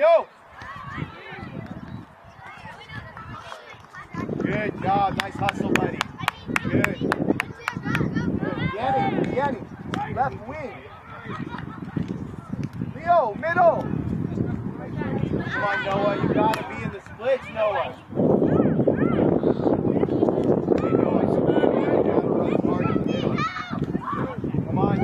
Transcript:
Yo! Good job. Nice hustle, buddy. Good. Get it. Get it. Left wing. Leo, middle. Come on, Noah. You gotta be in the splits, Noah. Come on,